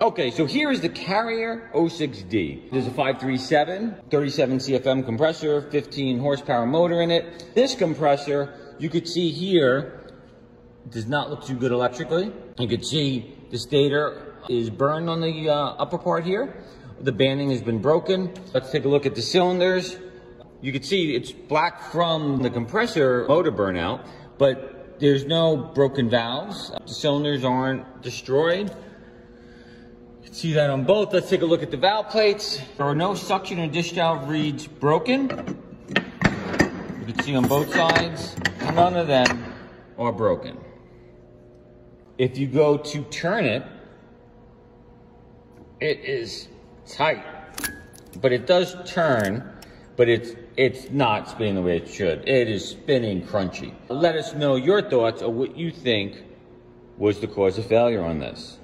Okay, so here is the Carrier 06D. There's a 537, 37 CFM compressor, 15 horsepower motor in it. This compressor, you could see here, does not look too good electrically. You could see the stator is burned on the uh, upper part here. The banding has been broken. Let's take a look at the cylinders. You can see it's black from the compressor motor burnout, but there's no broken valves. The cylinders aren't destroyed. See that on both. Let's take a look at the valve plates. There are no suction or discharge reeds broken. You can see on both sides, none of them are broken. If you go to turn it, it is tight, but it does turn, but it's it's not spinning the way it should. It is spinning crunchy. Let us know your thoughts of what you think was the cause of failure on this.